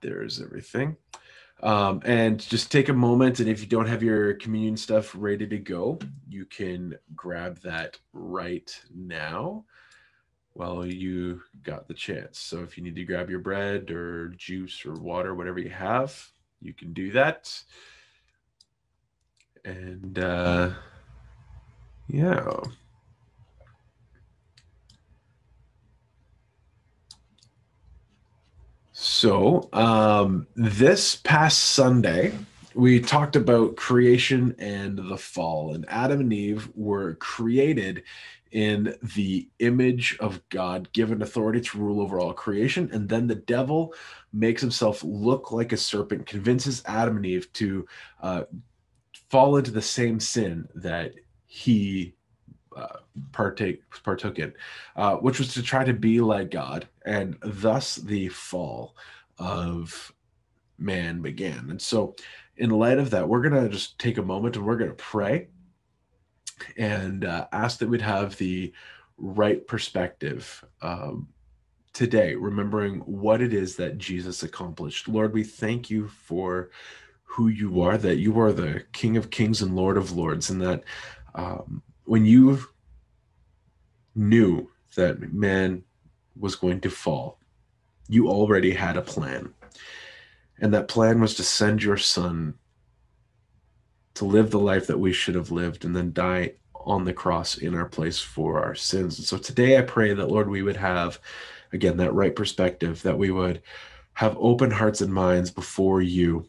there's everything. Um, and just take a moment. And if you don't have your communion stuff ready to go, you can grab that right now while you got the chance. So if you need to grab your bread or juice or water, whatever you have, you can do that. And uh, yeah. So, um, this past Sunday, we talked about creation and the fall, and Adam and Eve were created in the image of God, given authority to rule over all creation. And then the devil makes himself look like a serpent, convinces Adam and Eve to uh, fall into the same sin that he uh, partake partook in, uh, which was to try to be like God, and thus the fall of man began. And so, in light of that, we're gonna just take a moment and we're gonna pray and uh, ask that we'd have the right perspective um, today, remembering what it is that Jesus accomplished. Lord, we thank you for who you are, that you are the King of Kings and Lord of Lords, and that um, when you knew that man was going to fall, you already had a plan. And that plan was to send your son to live the life that we should have lived and then die on the cross in our place for our sins. And so today I pray that, Lord, we would have, again, that right perspective, that we would have open hearts and minds before you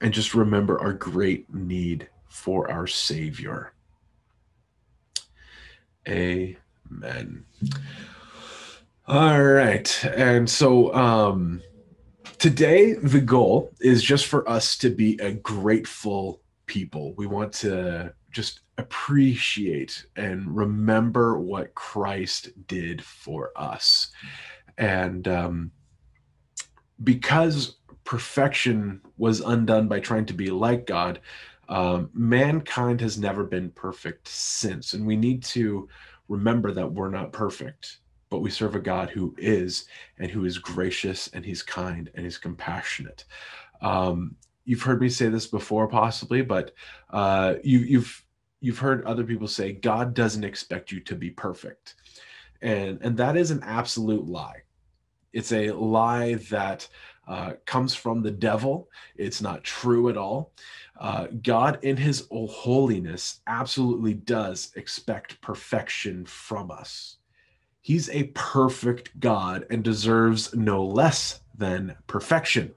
and just remember our great need for our Savior. Amen. All right. And so um today the goal is just for us to be a grateful people. We want to just appreciate and remember what Christ did for us. And um because perfection was undone by trying to be like God, um, mankind has never been perfect since. And we need to remember that we're not perfect, but we serve a God who is, and who is gracious, and he's kind, and he's compassionate. Um, you've heard me say this before, possibly, but uh, you, you've you've heard other people say God doesn't expect you to be perfect, and and that is an absolute lie. It's a lie that uh, comes from the devil. It's not true at all. Uh, God, in his holiness, absolutely does expect perfection from us. He's a perfect God and deserves no less than perfection.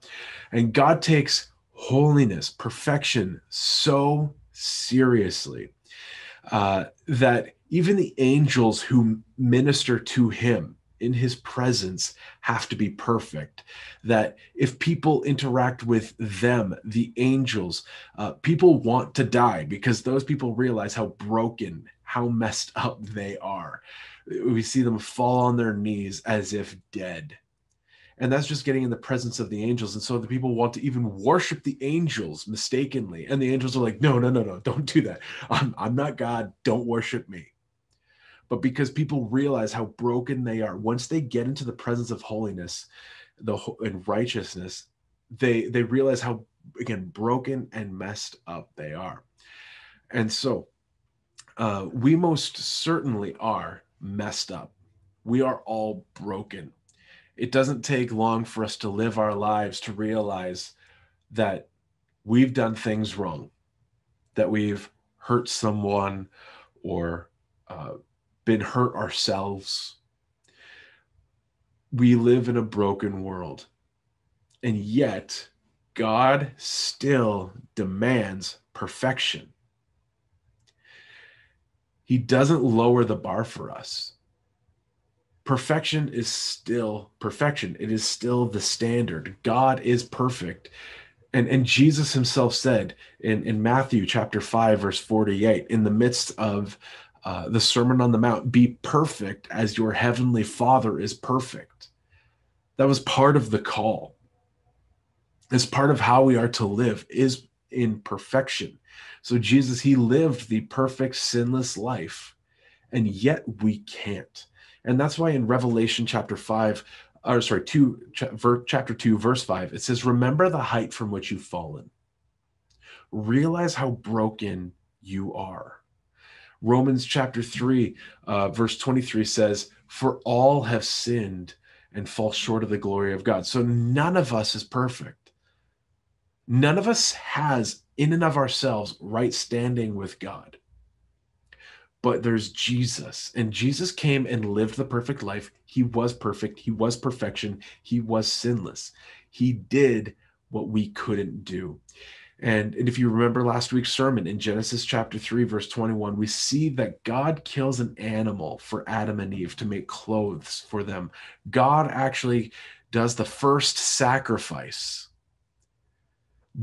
And God takes holiness, perfection so seriously uh, that even the angels who minister to him in his presence have to be perfect. That if people interact with them, the angels, uh, people want to die because those people realize how broken, how messed up they are. We see them fall on their knees as if dead. And that's just getting in the presence of the angels. And so the people want to even worship the angels mistakenly. And the angels are like, no, no, no, no, don't do that. I'm, I'm not God. Don't worship me but because people realize how broken they are once they get into the presence of holiness the and righteousness they they realize how again broken and messed up they are. And so uh, we most certainly are messed up. We are all broken. It doesn't take long for us to live our lives to realize that we've done things wrong that we've hurt someone or uh, been hurt ourselves. We live in a broken world. And yet, God still demands perfection. He doesn't lower the bar for us. Perfection is still perfection. It is still the standard. God is perfect. And, and Jesus himself said in, in Matthew chapter 5, verse 48, in the midst of uh, the Sermon on the Mount, be perfect as your heavenly Father is perfect. That was part of the call. As part of how we are to live is in perfection. So Jesus, he lived the perfect, sinless life, and yet we can't. And that's why in Revelation chapter 5, or sorry, two, chapter 2, verse 5, it says, Remember the height from which you've fallen. Realize how broken you are. Romans chapter 3, uh, verse 23 says, For all have sinned and fall short of the glory of God. So none of us is perfect. None of us has, in and of ourselves, right standing with God. But there's Jesus, and Jesus came and lived the perfect life. He was perfect, He was perfection, He was sinless. He did what we couldn't do. And, and if you remember last week's sermon in Genesis chapter 3, verse 21, we see that God kills an animal for Adam and Eve to make clothes for them. God actually does the first sacrifice.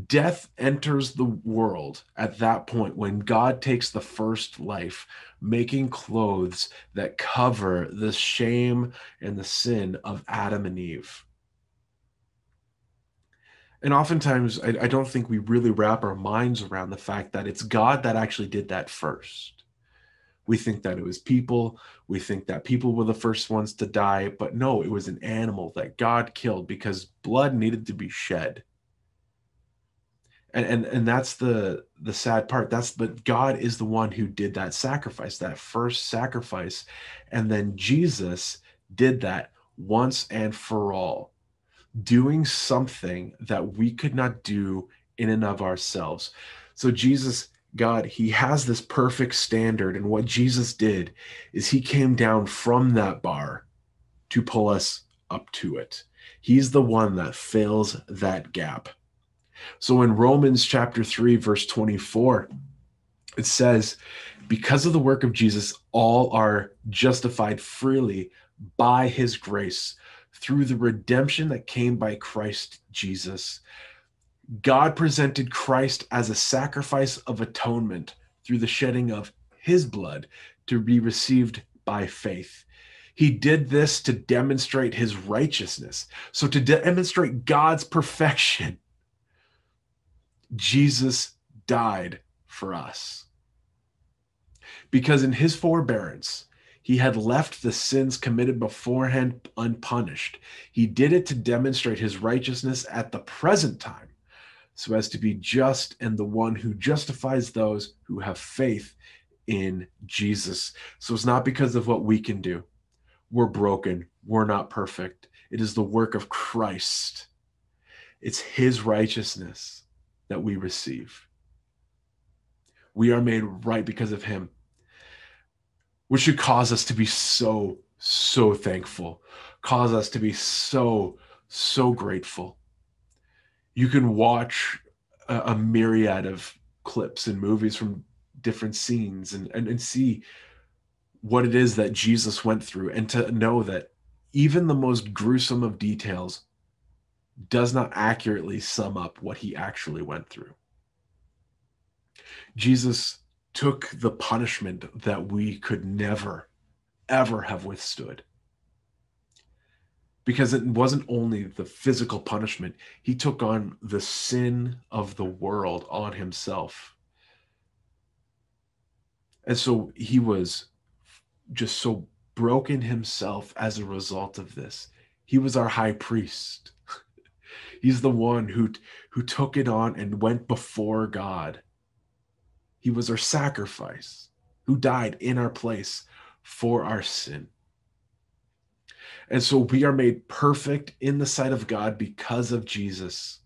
Death enters the world at that point when God takes the first life, making clothes that cover the shame and the sin of Adam and Eve and oftentimes I, I, don't think we really wrap our minds around the fact that it's god that actually did that first. We think that it was people. We think that people were the first ones to die. But no it was an animal that god killed because blood needed to be shed. And and, and that's the the sad part. That's but god is the one who did that sacrifice that first sacrifice. And then jesus did that once and for all doing something that we could not do in and of ourselves. So, Jesus, God, He has this perfect standard. And what Jesus did is He came down from that bar to pull us up to it. He's the one that fills that gap. So, in Romans chapter 3, verse 24, it says, Because of the work of Jesus, all are justified freely by His grace through the redemption that came by Christ Jesus. God presented Christ as a sacrifice of atonement through the shedding of his blood to be received by faith. He did this to demonstrate his righteousness. So, to demonstrate God's perfection, Jesus died for us. Because in his forbearance, he had left the sins committed beforehand unpunished. He did it to demonstrate his righteousness at the present time, so as to be just and the one who justifies those who have faith in Jesus. So it's not because of what we can do. We're broken, we're not perfect. It is the work of Christ, it's his righteousness that we receive. We are made right because of him which should cause us to be so, so thankful, cause us to be so, so grateful. You can watch a, a myriad of clips and movies from different scenes and, and, and see what it is that Jesus went through and to know that even the most gruesome of details does not accurately sum up what he actually went through. Jesus took the punishment that we could never, ever have withstood. Because it wasn't only the physical punishment, he took on the sin of the world on himself. And so he was just so broken himself as a result of this. He was our high priest. He's the one who who took it on and went before God he was our sacrifice who died in our place for our sin. And so we are made perfect in the sight of God because of Jesus.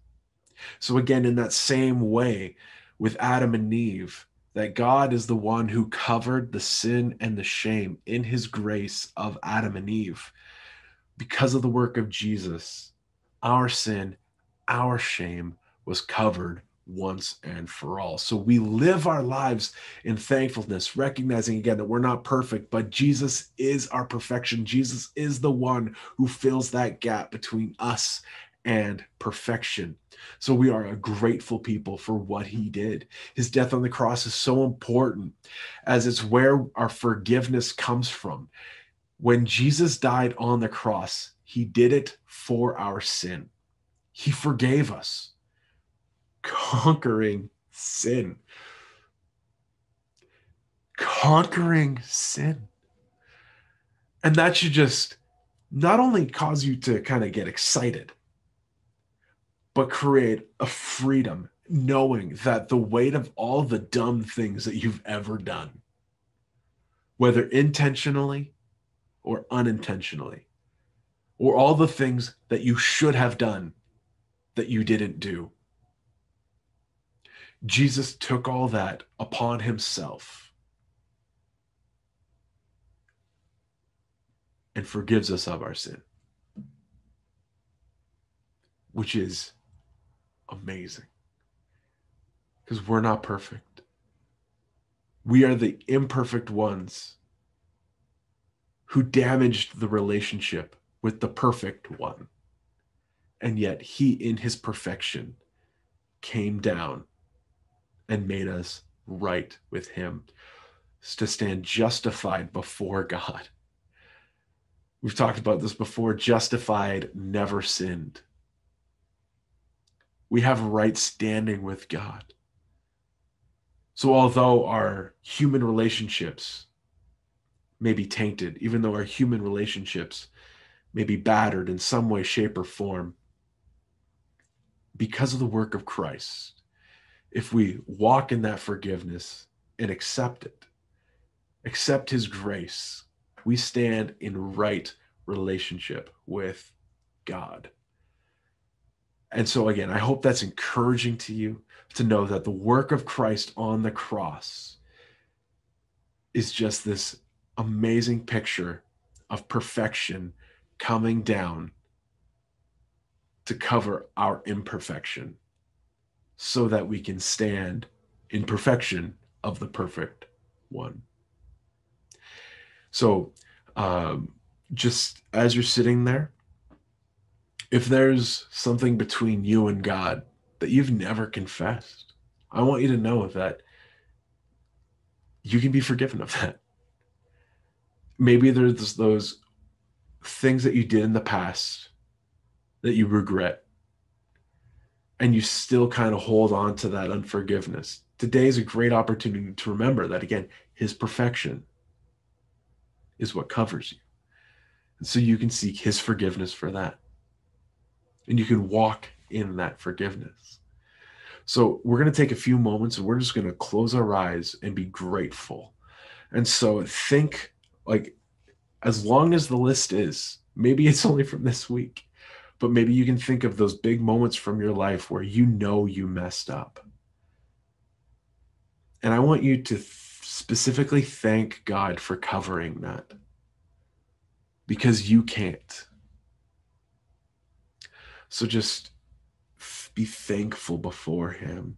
So, again, in that same way with Adam and Eve, that God is the one who covered the sin and the shame in his grace of Adam and Eve. Because of the work of Jesus, our sin, our shame was covered once and for all. So we live our lives in thankfulness, recognizing again that we're not perfect, but Jesus is our perfection. Jesus is the one who fills that gap between us and perfection. So we are a grateful people for what he did. His death on the cross is so important as it's where our forgiveness comes from. When Jesus died on the cross, he did it for our sin. He forgave us conquering sin. Conquering sin. And that should just not only cause you to kind of get excited, but create a freedom knowing that the weight of all the dumb things that you've ever done, whether intentionally or unintentionally, or all the things that you should have done that you didn't do. Jesus took all that upon himself and forgives us of our sin, which is amazing because we're not perfect. We are the imperfect ones who damaged the relationship with the perfect one. And yet, he, in his perfection, came down and made us right with him to stand justified before God. We've talked about this before justified, never sinned. We have right standing with God. So, although our human relationships may be tainted, even though our human relationships may be battered in some way, shape, or form, because of the work of Christ, if we walk in that forgiveness and accept it, accept his grace, we stand in right relationship with God. And so, again, I hope that's encouraging to you to know that the work of Christ on the cross is just this amazing picture of perfection coming down to cover our imperfection so that we can stand in perfection of the perfect one. So, um, just as you're sitting there, if there's something between you and God that you've never confessed, I want you to know that you can be forgiven of that. Maybe there's those things that you did in the past that you regret and you still kind of hold on to that unforgiveness. Today is a great opportunity to remember that again, his perfection is what covers you. And so you can seek his forgiveness for that. And you can walk in that forgiveness. So we're going to take a few moments and we're just going to close our eyes and be grateful. And so think like as long as the list is, maybe it's only from this week, but maybe you can think of those big moments from your life where you know you messed up. And I want you to specifically thank God for covering that because you can't. So just be thankful before Him.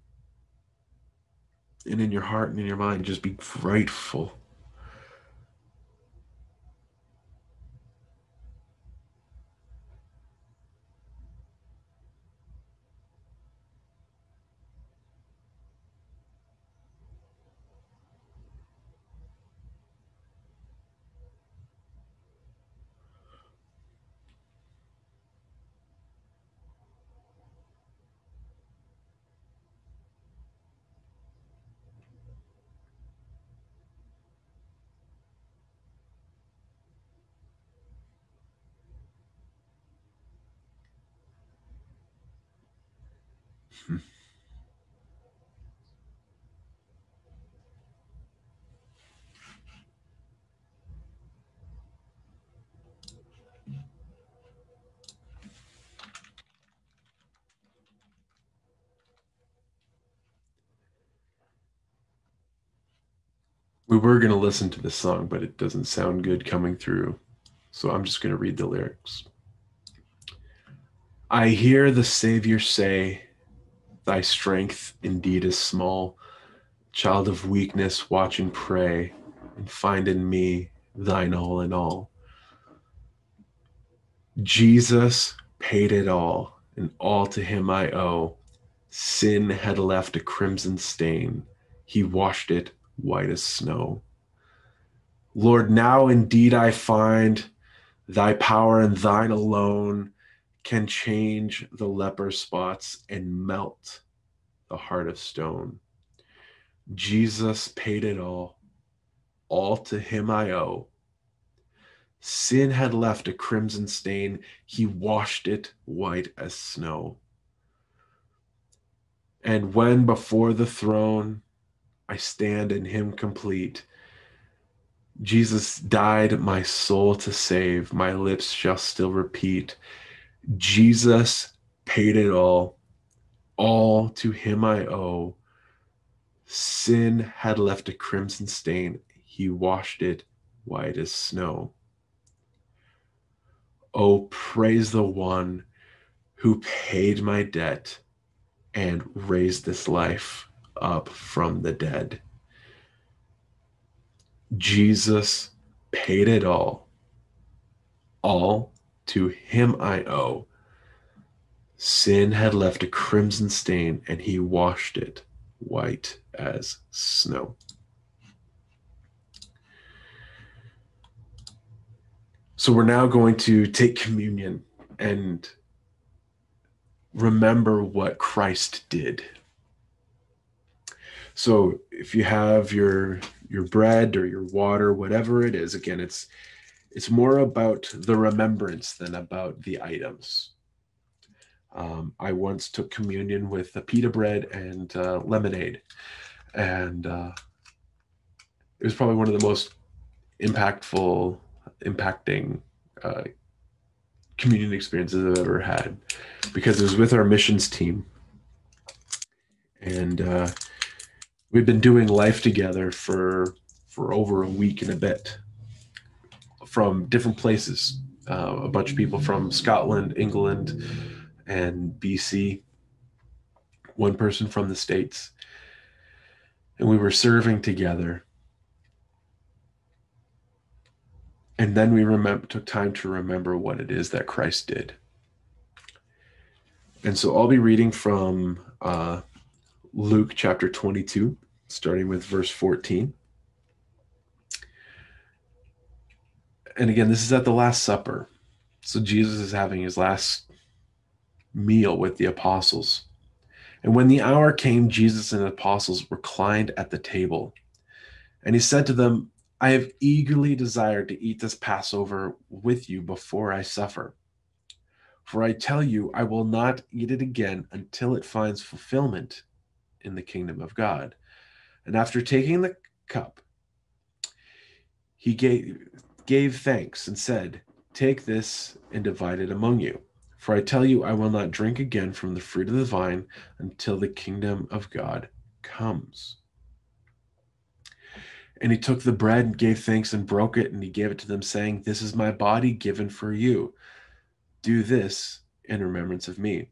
And in your heart and in your mind, just be grateful. Hmm. We were going to listen to this song, but it doesn't sound good coming through. So I'm just going to read the lyrics. I hear the Savior say, Thy strength indeed is small. Child of weakness, watch and pray, and find in me thine all in all. Jesus paid it all, and all to him I owe. Sin had left a crimson stain, he washed it white as snow. Lord, now indeed I find thy power and thine alone can change the leper spots and melt the heart of stone. Jesus paid it all. All to him I owe. sin had left a crimson stain, he washed it white as snow. And when before the throne I stand in him complete, Jesus died my soul to save, my lips shall still repeat. Jesus paid it all, all to him I owe. Sin had left a crimson stain, he washed it white as snow. Oh, praise the one who paid my debt and raised this life up from the dead. Jesus paid it all. All to him I owe. Sin had left a crimson stain, and he washed it white as snow. So we're now going to take communion and remember what Christ did. So if you have your your bread or your water, whatever it is, again, it's it's more about the remembrance than about the items. Um, I once took communion with a pita bread and uh, lemonade, and uh, it was probably one of the most impactful, impacting uh, communion experiences I've ever had because it was with our missions team, and uh, we've been doing life together for for over a week and a bit from different places. Uh, a bunch of people from Scotland, England, and BC. One person from the states, and we were serving together. And then we remember took time to remember what it is that Christ did. And so I'll be reading from uh, Luke chapter 22, starting with verse 14. And again, this is at the Last Supper. So Jesus is having his last meal with the apostles. And when the hour came, Jesus and the apostles reclined at the table. And he said to them, I have eagerly desired to eat this Passover with you before I suffer. For I tell you, I will not eat it again until it finds fulfillment in the kingdom of God. And after taking the cup, he gave, gave thanks and said, Take this and divide it among you. For I tell you, I will not drink again from the fruit of the vine until the kingdom of God comes. And he took the bread and gave thanks and broke it, and he gave it to them, saying, This is my body given for you. Do this in remembrance of me.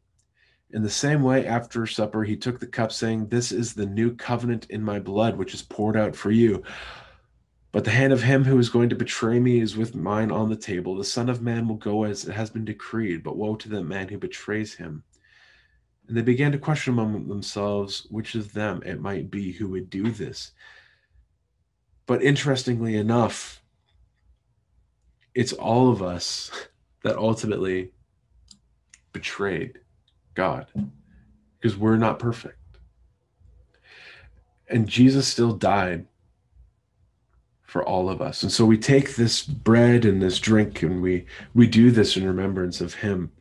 In the same way, after supper, he took the cup, saying, This is the new covenant in my blood, which is poured out for you. But the hand of him who is going to betray me is with mine on the table. The Son of Man will go as it has been decreed, but woe to the man who betrays him. And they began to question among themselves which of them it might be who would do this. But interestingly enough, it's all of us that ultimately betrayed God because we're not perfect. And Jesus still died for all of us. And so we take this bread and this drink and we we do this in remembrance of him.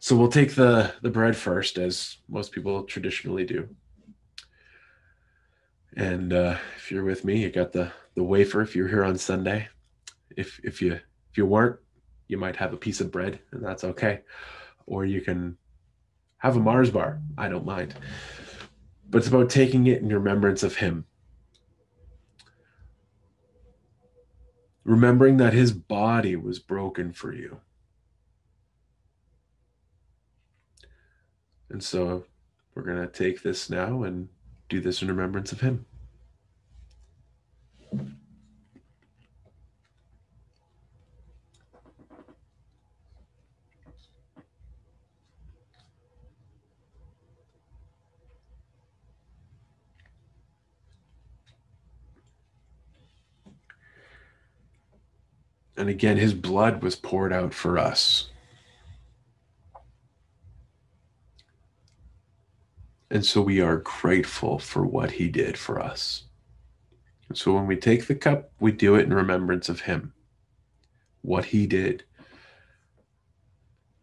So we'll take the the bread first as most people traditionally do. And uh, if you're with me, you got the the wafer if you're here on Sunday. If if you if you weren't, you might have a piece of bread and that's okay. Or you can have a Mars bar. I don't mind. But it's about taking it in remembrance of him remembering that his body was broken for you. And so we're going to take this now and do this in remembrance of him. And again, his blood was poured out for us. And so we are grateful for what he did for us. So when we take the cup, we do it in remembrance of him, what he did.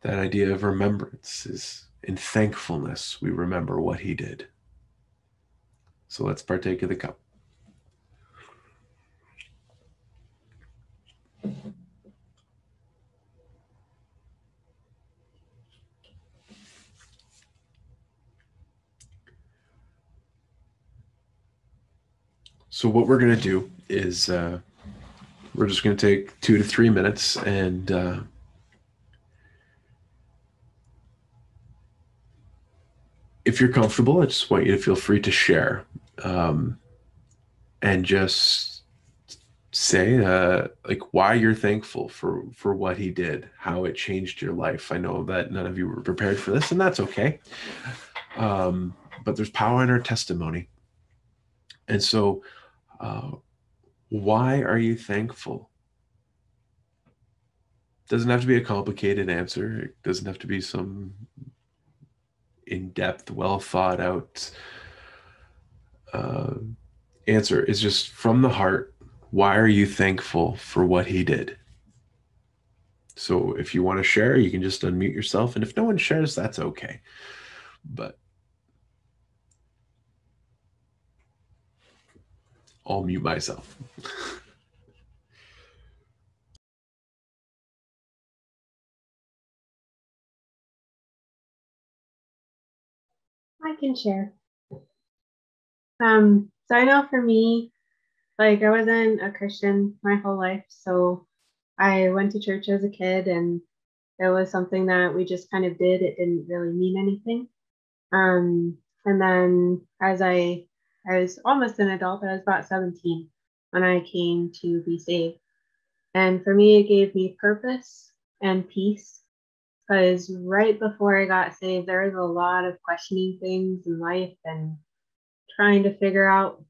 That idea of remembrance is in thankfulness, we remember what he did. So let's partake of the cup. So what we're going to do is uh, we're just going to take two to three minutes and uh, if you're comfortable, I just want you to feel free to share um, and just say uh, like why you're thankful for for what he did, how it changed your life. I know that none of you were prepared for this, and that's okay. Um, but there's power in our testimony, and so uh, why are you thankful? Doesn't have to be a complicated answer. It doesn't have to be some in-depth, well thought out uh, answer. It's just from the heart. Why are you thankful for what he did? So if you want to share, you can just unmute yourself, and if no one shares, that's okay. But I'll mute myself. I can share. Um, so I know for me, like I wasn't a Christian my whole life, so I went to church as a kid and it was something that we just kind of did. It didn't really mean anything. Um, and then as I I was almost an adult, I was about 17 when I came to be saved. And for me, it gave me purpose and peace because right before I got saved, there was a lot of questioning things in life and trying to figure out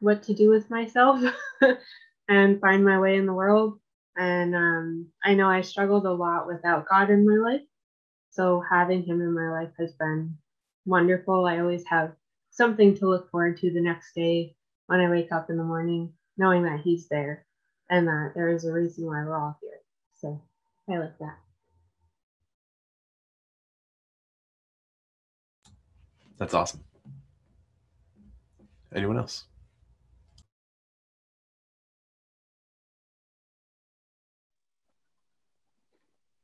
what to do with myself and find my way in the world. And um, I know I struggled a lot without God in my life. So having Him in my life has been wonderful. I always have something to look forward to the next day when I wake up in the morning, knowing that He's there and that there is a reason why we're all here. So I like that. That's awesome. Anyone else?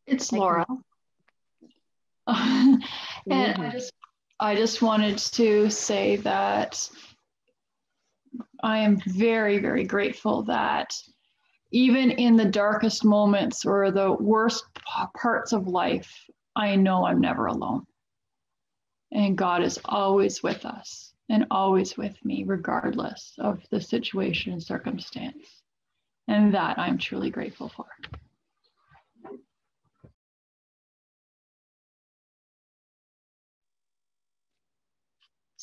It's Laura. and I mm-hmm. just I just wanted to say that I am very, very grateful that even in the darkest moments or the worst parts of life, I know I'm never alone. And God is always with us and always with me, regardless of the situation and circumstance. And that I'm truly grateful for.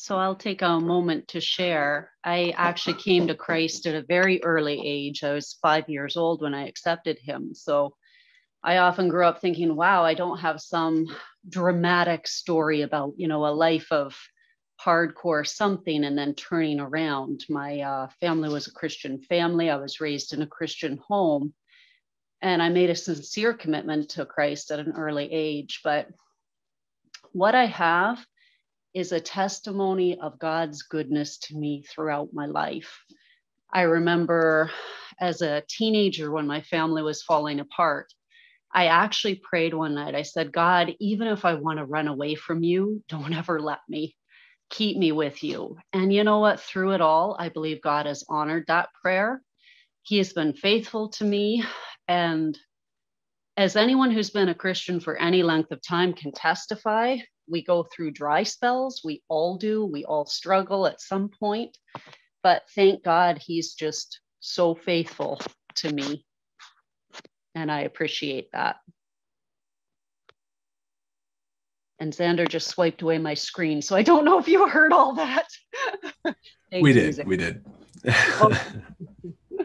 So I'll take a moment to share. I actually came to Christ at a very early age. I was five years old when I accepted Him. So I often grew up thinking, wow, I don't have some dramatic story about, you know, a life of hardcore something and then turning around. My uh, family was a Christian family. I was raised in a Christian home. And I made a sincere commitment to Christ at an early age. But what I have is a testimony of God's goodness to me throughout my life. I remember as a teenager when my family was falling apart, I actually prayed one night. I said, God, even if I want to run away from you, don't ever let me. Keep me with you. And you know what? Through it all, I believe God has honored that prayer. He has been faithful to me. And as anyone who's been a Christian for any length of time can testify, we go through dry spells. We all do. We all struggle at some point. But thank God he's just so faithful to me and I appreciate that. And Xander just swiped away my screen, so I don't know if you heard all that. we did. We did. Oh.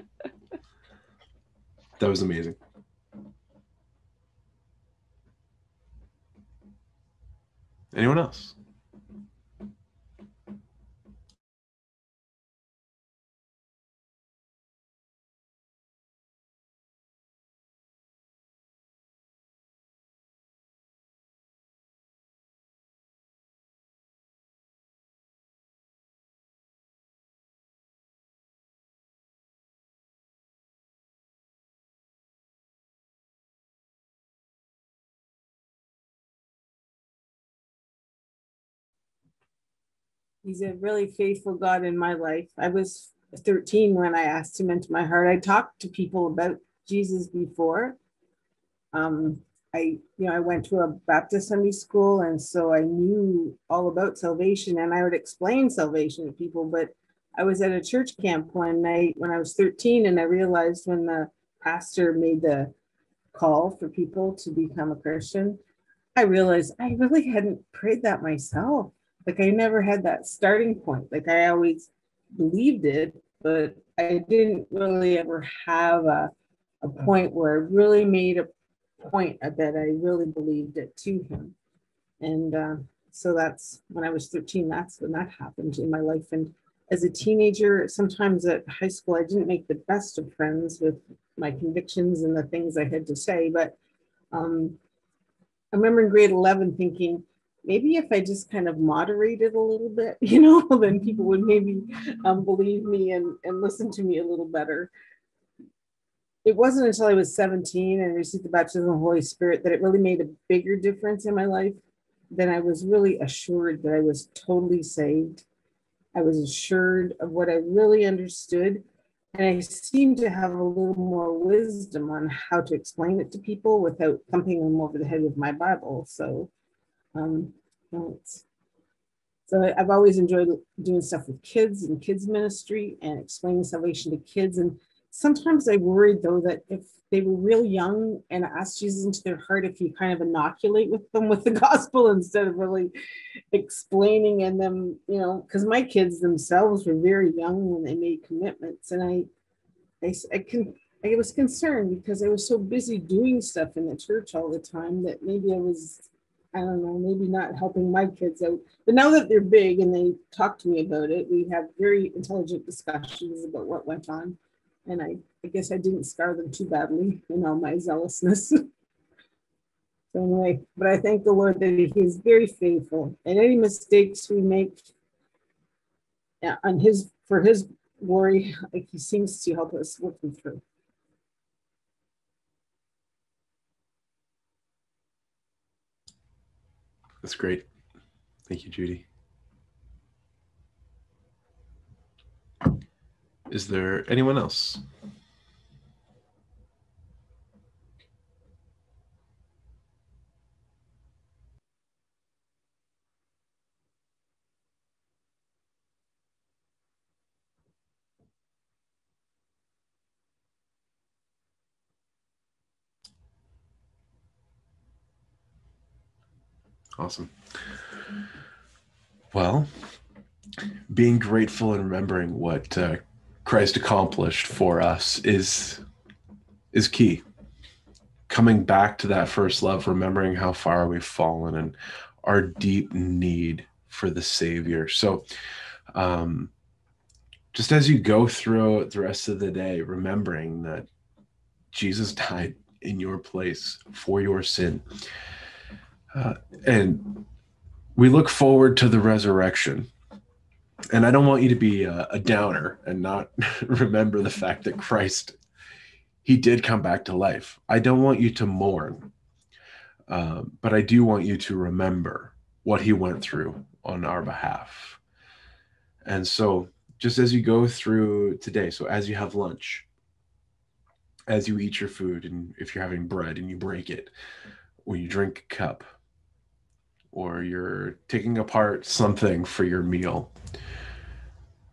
that was amazing. Anyone else? He's a really faithful God in my life. I was 13 when I asked him into my heart. I talked to people about Jesus before. Um, I, you know, I went to a Baptist Sunday school, and so I knew all about salvation, and I would explain salvation to people. But I was at a church camp one night when I was 13, and I realized when the pastor made the call for people to become a Christian, I realized I really hadn't prayed that myself. Like I never had that starting point. Like I always believed it, but I didn't really ever have a, a point where I really made a point that I really believed it to him. And uh, so that's when I was 13, that's when that happened in my life. And as a teenager, sometimes at high school, I didn't make the best of friends with my convictions and the things I had to say. But um, I remember in grade 11 thinking, maybe if I just kind of moderated a little bit, you know, then people would maybe um, believe me and, and listen to me a little better. It wasn't until I was 17 and received the baptism of the Holy Spirit that it really made a bigger difference in my life. Then I was really assured that I was totally saved. I was assured of what I really understood. And I seemed to have a little more wisdom on how to explain it to people without thumping them over the head with my Bible. So um, so I've always enjoyed doing stuff with kids and kids ministry and explaining salvation to kids. And sometimes I worried though that if they were real young and asked Jesus into their heart, if you kind of inoculate with them with the gospel instead of really explaining and them, you know, because my kids themselves were very young when they made commitments, and I, I, I can. I was concerned because I was so busy doing stuff in the church all the time that maybe I was I don't know, maybe not helping my kids out. But now that they're big and they talk to me about it, we have very intelligent discussions about what went on. And I, I guess I didn't scar them too badly in all my zealousness. so anyway, but I thank the Lord that He is very faithful. And any mistakes we make on His for His glory, like He seems to help us work through. That's great. Thank you, Judy. Is there anyone else? Awesome. Well, being grateful and remembering what uh, Christ accomplished for us is is key. Coming back to that first love, remembering how far we've fallen and our deep need for the Savior. So, um, just as you go through the rest of the day, remembering that Jesus died in your place for your sin uh, and we look forward to the resurrection. And I don't want you to be a, a downer and not remember the fact that Christ, he did come back to life. I don't want you to mourn, uh, but I do want you to remember what he went through on our behalf. And so, just as you go through today, so as you have lunch, as you eat your food, and if you're having bread and you break it, or you drink a cup, or you're taking apart something for your meal,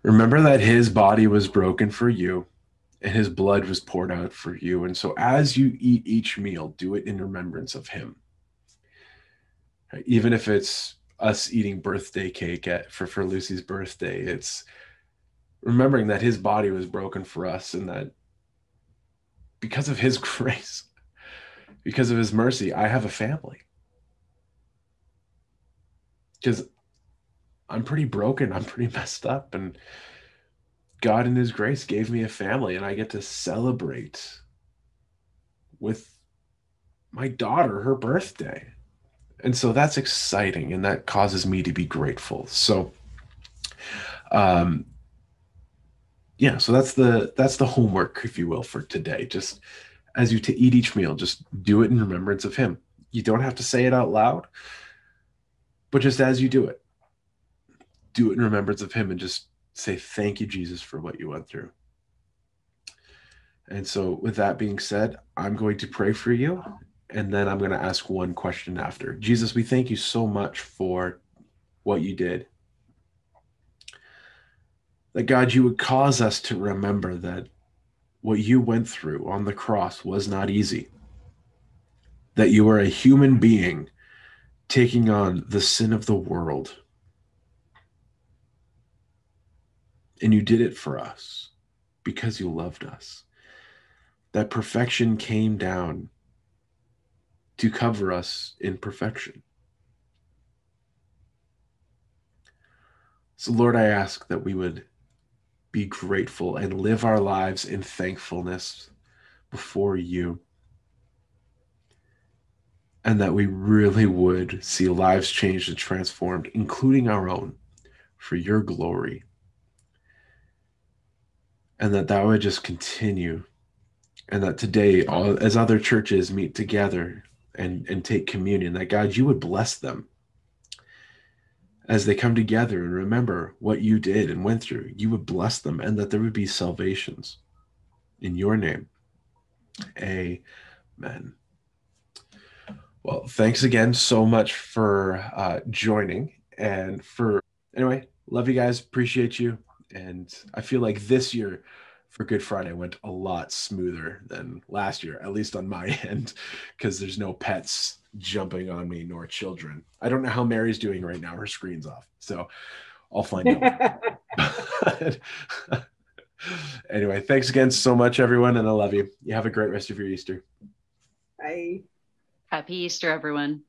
remember that his body was broken for you and his blood was poured out for you. And so as you eat each meal, do it in remembrance of him. Even if it's us eating birthday cake at, for, for Lucy's birthday, it's remembering that his body was broken for us and that because of his grace, because of his mercy, I have a family because I'm pretty broken. I'm pretty messed up. And God, in His grace, gave me a family, and I get to celebrate with my daughter her birthday. And so that's exciting, and that causes me to be grateful. So, um, yeah, so that's the that's the homework, if you will, for today. Just as you to eat each meal, just do it in remembrance of Him. You don't have to say it out loud but just as you do it, do it in remembrance of him and just say thank you jesus for what you went through. And so with that being said i'm going to pray for you and then i'm going to ask one question after. Jesus we thank you so much for what you did. That god you would cause us to remember that what you went through on the cross was not easy. That you were a human being taking on the sin of the world And you did it for us because you loved us. That perfection came down to cover us in perfection. So, Lord, I ask that we would be grateful and live our lives in thankfulness before you. And that we really would see lives changed and transformed, including our own, for your glory. And that that would just continue and that today all, as other churches meet together and and take communion that god you would bless them as they come together and remember what you did and went through. You would bless them and that there would be salvations. In your name amen well thanks again so much for uh, joining and for anyway love you guys appreciate you and I feel like this year for Good Friday went a lot smoother than last year, at least on my end, because there's no pets jumping on me nor children. I don't know how Mary's doing right now. Her screen's off. So I'll find out. anyway, thanks again so much, everyone. And I love you. You have a great rest of your Easter. Bye. Happy Easter, everyone.